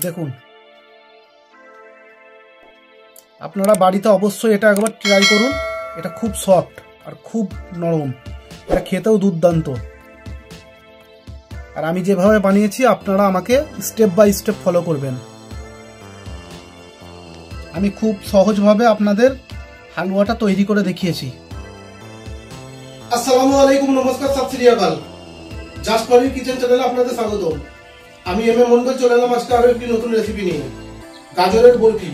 দেখুন। আপনারা বাড়িতে অবশ্যই এটা একবার ট্রাই করুন। এটা খুব সফট আর খুব নরম। এটা খেতেও দুর্দান্ত। আর আমি যেভাবে বানিয়েছি, আপনারা আমাকে স্টেপ বাই স্টেপ ফলো করবেন। আমি খুব সহজভাবে আপনাদের হালুয়াটা তৈরি করে দেখিয়েছি। আসসালামু আলাইকুম, নমস্কার, সত শ্রী আকাল। জাস্ট পারির কিচেন চ্যানেলে আপনাদের স্বাগত আমি এম এ মন্ডল চলে এলাম আজকে আরও একটি নতুন রেসিপি নিয়ে। গাজরের বরফি।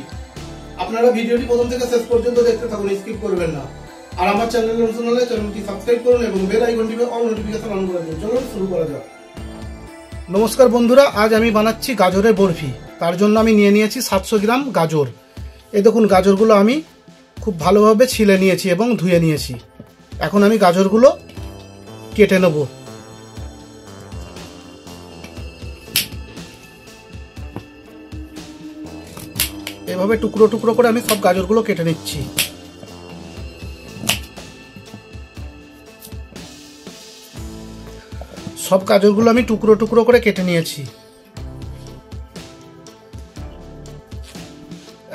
আপনারা ভিডিওটি প্রথম থেকে শেষ পর্যন্ত দেখতে থাকুন স্কিপ করবেন না। আর আমার চ্যানেল নতুন হলে চ্যানেলটি সাবস্ক্রাইব করুন এবং বেল আইকনটি অল নোটিফিকেশন অন করে দিন। চলুন শুরু করা যাক। নমস্কার বন্ধুরা, আজ আমি বানাচ্ছি গাজরের বরফি। তার জন্য আমি নিয়ে নিয়েছি সাতশো গ্রাম গাজর। এই দেখুন, গাজরগুলো আমি খুব ভালোভাবে ছিলে নিয়েছি এবং ধুয়ে নিয়েছি। এখন আমি গাজরগুলো কেটে নেব। এভাবে টুকরো টুকরো করে আমি সব গাজরগুলো কেটে নিচ্ছি। সব গাজরগুলো আমি টুকরো টুকরো করে কেটে নিয়েছি।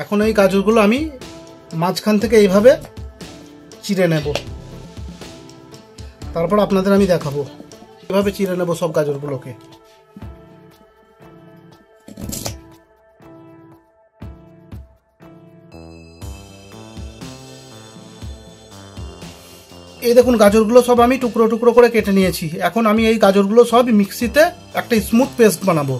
এখন এই গাজরগুলো আমি মাঝখান থেকে এইভাবে চিড়ে নেব। তারপর আপনাদের আমি দেখাবো। এভাবে চিড়ে নেব সব গাজরগুলোকে। এই দেখুন গাজরগুলো সব আমি টুকরো টুকরো করে কেটে নিয়েছি। এখন আমি এই গাজরগুলো সব মিক্সিতে একটা স্মুথ পেস্ট বানাবো।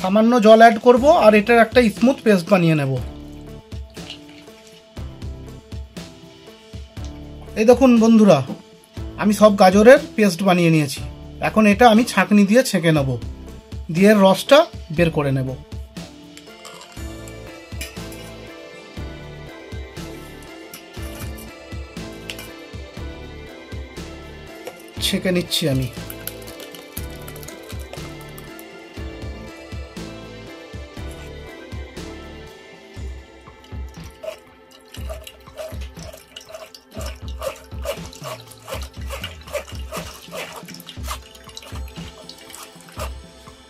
সামান্য জল অ্যাড করব আর এটার একটা স্মুথ পেস্ট বানিয়ে নেব। এই দেখুন বন্ধুরা, আমি সব গাজরের পেস্ট বানিয়ে নিয়েছি। এখন এটা আমি ছাঁকনি দিয়ে ছেঁকে নেব। দিয়ে রসটা বের করে নেব। ছেঁকে নিচ্ছি আমি।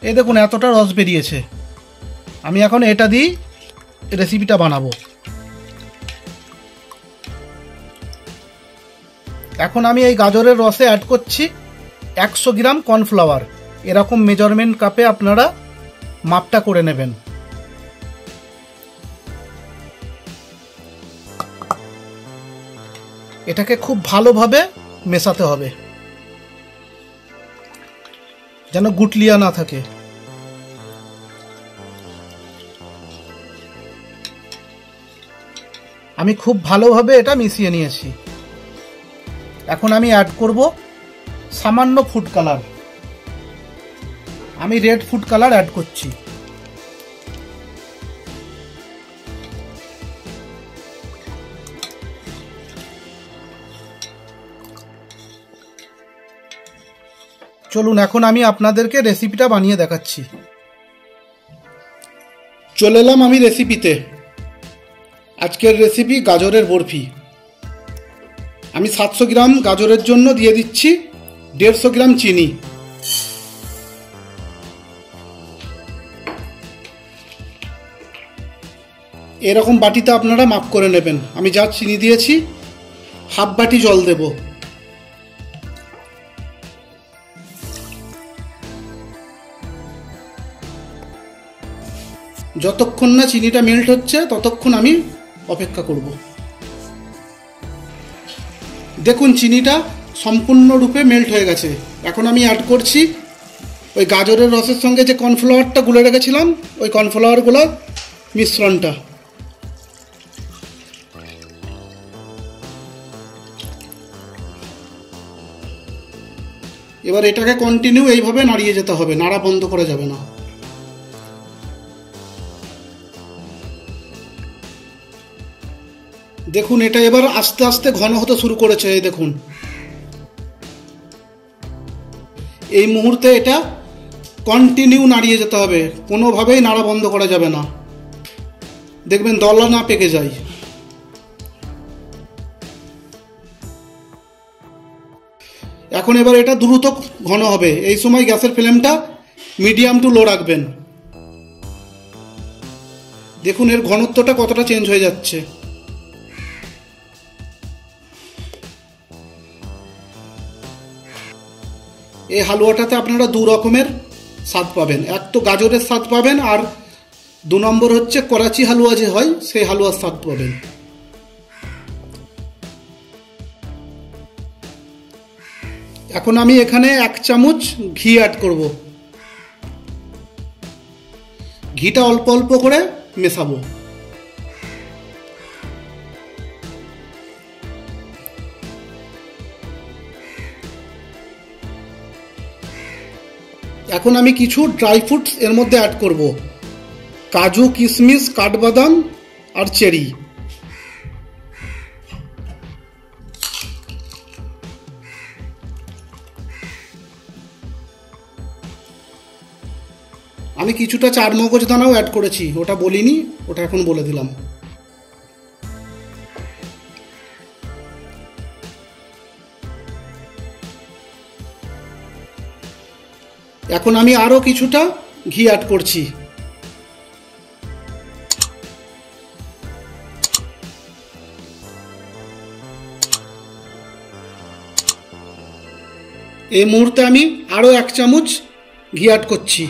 এই দেখুন এতটা রস বেরিয়েছে। আমি এখন এটা দিয়েই রেসিপিটা বানাবো। এখন আমি এই গাজরের রসে অ্যাড করছি একশো গ্রাম কর্নফ্লাওয়ার এরকম মেজারমেন্ট কাপে আপনারা মাপটা করে নেবেন। এটাকে খুব ভালোভাবে মেশাতে হবে। যেন গুটলিয়া না থাকে। আমি খুব ভালোভাবে এটা মিশিয়ে নিয়েছি। এখন আমি অ্যাড করব সামান্য ফুড কালার আমি রেড ফুড কালার অ্যাড করছি। চলুন, এখন আমি আপনাদেরকে রেসিপিটা বানিয়ে দেখাচ্ছি। চলে এলাম আমি রেসিপিতে আজকের রেসিপি গাজরের বরফি। আমি সাতশো গ্রাম গাজরের জন্য দিয়ে দিচ্ছি দেড়শো গ্রাম চিনি। এরকম বাটিতে আপনারা মাপ করে নেবেন। আমি যা চিনি দিয়েছি, হাফ বাটি জল দেব। যতক্ষণ না চিনিটা মেল্ট হচ্ছে, ততক্ষণ আমি অপেক্ষা করব। দেখুন চিনিটা সম্পূর্ণরূপে মেল্ট হয়ে গেছে। এখন আমি অ্যাড করছি ওই গাজরের রসের সঙ্গে যে কর্নফ্লাওয়ারটা গুলে রেখেছিলাম, ওই কর্নফ্লাওয়ারগুলোর মিশ্রণটা। এবার এটাকে কন্টিনিউ এইভাবে নাড়িয়ে যেতে হবে, নাড়া বন্ধ করা যাবে না। দেখুন, এটা এবার আস্তে আস্তে ঘন হতে শুরু করেছে, এই দেখুন। এই মুহূর্তে এটা কন্টিনিউ নাড়িয়ে যেতে হবে, কোনোভাবেই নাড়া বন্ধ করা যাবে না। দেখবেন, দলা না পেকে যায়। এখন এবার এটা দ্রুত ঘন হবে। এই সময় গ্যাসের ফ্লেমটা মিডিয়াম টু লো রাখবেন। দেখুন, এর ঘনত্বটা কতটা চেঞ্জ হয়ে যাচ্ছে। এই হালুয়াটাতে আপনারা দু রকমের স্বাদ পাবেন। এক তো গাজরের স্বাদ পাবেন আর দু নম্বর হচ্ছে করাচি হালুয়া যে হয়, সেই হালুয়ার স্বাদ পাবেন। এখন আমি এখানে এক চামচ ঘি অ্যাড করব। ঘিটা অল্প অল্প করে মেশাবো। এখন আমি কিছু ড্রাই ফ্রুটস এর মধ্যে অ্যাড করব। কাজু কিশমিশ কাঠবাদাম আর চেরি। আমি কিছুটা চার মগজ দানাও অ্যাড করেছি, ওটা বলিনি, ওটা এখন বলে দিলাম। এখন আমি আরও কিছুটা ঘি অ্যাড করছি। এই মুহূর্তে আমি আরও এক চামচ ঘি অ্যাড করছি।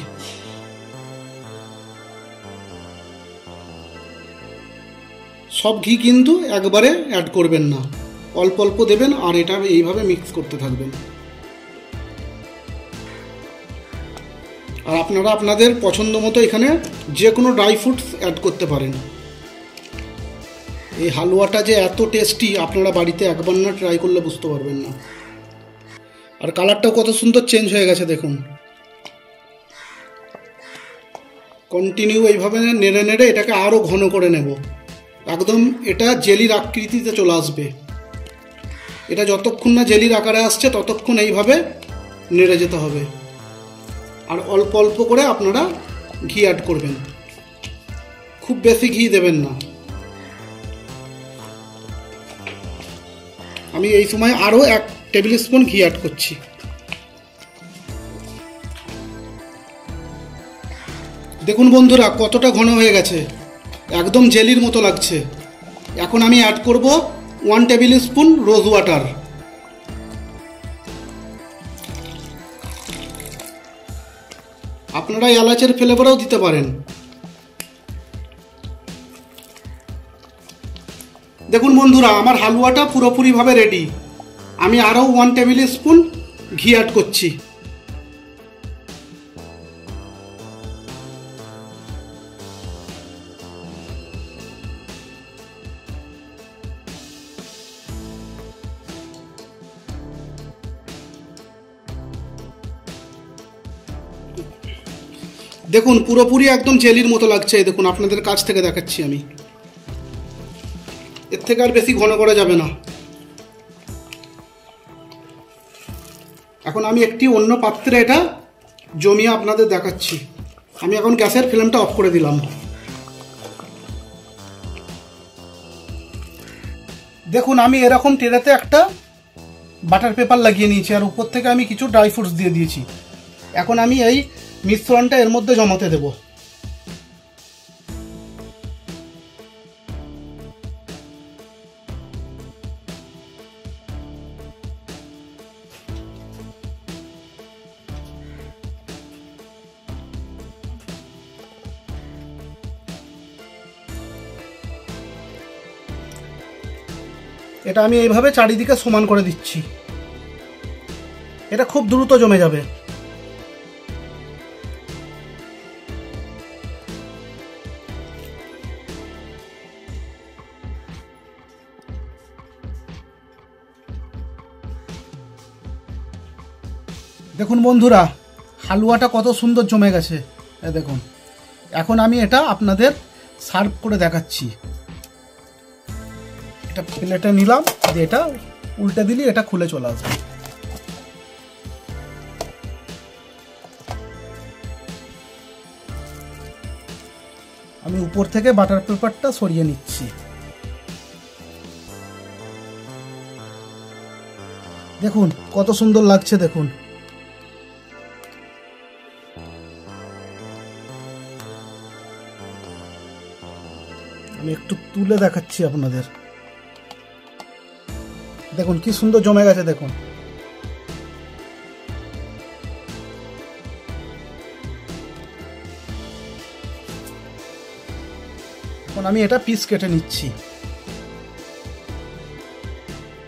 সব ঘি কিন্তু একবারে অ্যাড করবেন না। অল্প অল্প দেবেন আর এটা এইভাবে মিক্স করতে থাকবেন। আর আপনারা আপনাদের পছন্দ মতো এখানে যে কোনো ড্রাই ফ্রুটস অ্যাড করতে পারেন। এই হালুয়াটা যে এত টেস্টি আপনারা বাড়িতে একবার না ট্রাই করলে বুঝতে পারবেন না। আর কালারটাও কত সুন্দর চেঞ্জ হয়ে গেছে, দেখুন। কন্টিনিউ এইভাবে নেড়ে নেড়ে এটাকে আরও ঘন করে নেব। একদম এটা জেলির আকৃতিতে চলে আসবে। এটা যতক্ষণ না জেলির আকারে আসছে, ততক্ষণ এইভাবে নেড়ে যেতে হবে। আর অল্প অল্প করে আপনারা ঘি অ্যাড করবেন। খুব বেশি ঘি দেবেন না। আমি এই সময় আরও এক টেবিল স্পুন ঘি অ্যাড করছি। দেখুন বন্ধুরা, কতটা ঘন হয়ে গেছে। একদম জেলির মতো লাগছে। এখন আমি অ্যাড করব one table spoon rose water আপনারা এলাচের ফ্লেভারও দিতে পারেন। দেখুন বন্ধুরা, আমার হালুয়াটা পুরোপুরিভাবে রেডি আমি আরও ওয়ান টেবিল স্পুন ঘি অ্যাড করছি। দেখুন, পুরোপুরি একদম জেলির মতো লাগছে, দেখুন, আপনাদের কাছ থেকে দেখাচ্ছি আমি। এর থেকে আর বেশি ঘন করা যাবে না। এখন আমি একটি অন্য পাত্রে এটা জমিয়ে আপনাদের দেখাচ্ছি। আমি এখন গ্যাসের ফ্লেমটা অফ করে দিলাম। দেখুন, আমি এরকম টেরাতে একটা বাটার পেপার লাগিয়ে নিয়েছি, আর উপর থেকে আমি কিছু ড্রাই ফ্রুটস দিয়ে দিয়েছি। এখন আমি এই মিশ্রণটা এর মধ্যে জমাতে দেব। এটা আমি এইভাবে চারিদিকে সমান করে দিচ্ছি। এটা খুব দ্রুত জমে যাবে। দেখুন বন্ধুরা, হালুয়াটা কত সুন্দর জমে গেছে। দেখুন, এখন আমি এটা আপনাদের সার্ভ করে দেখাচ্ছি। এটা প্লেটে নিলাম, দিয়ে এটা উল্টে দিলি, এটা খুলে চলে আসবে। আমি উপর থেকে বাটার পেপারটা সরিয়ে নিচ্ছি। দেখুন, কত সুন্দর লাগছে, দেখুন। তুলে দেখাচ্ছি আপনাদের। দেখুন, কি সুন্দর জমে গেছে, দেখুন। আমি এটা পিস কেটে নিচ্ছি।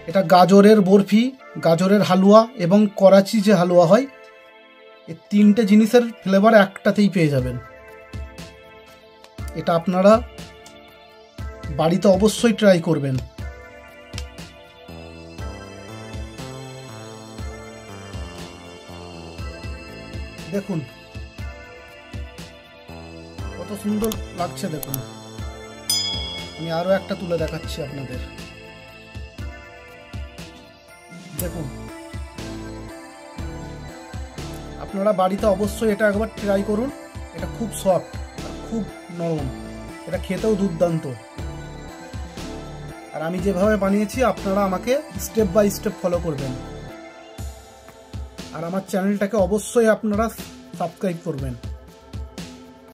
এটা গাজরের বরফি, গাজরের হালুয়া এবং করাচি যে হালুয়া হয়, এই তিনটে জিনিসের ফ্লেভার একটাতেই পেয়ে যাবেন। এটা আপনারা বাড়িতে অবশ্যই ট্রাই করবেন। দেখুন। কত সুন্দর লাগছে, দেখুন। আমি আরও একটা তুলে দেখাচ্ছি আপনাদের। দেখুন। আপনারা বাড়িতে অবশ্যই এটা একবার ট্রাই করুন। এটা খুব সফট খুব নরম। এটা খেতেও দুর্দান্ত। আর আমি যেভাবে বানিয়েছি, আপনারা আমাকে স্টেপ বাই স্টেপ ফলো করবেন। আর আমার চ্যানেলটাকে অবশ্যই আপনারা সাবস্ক্রাইব করবেন।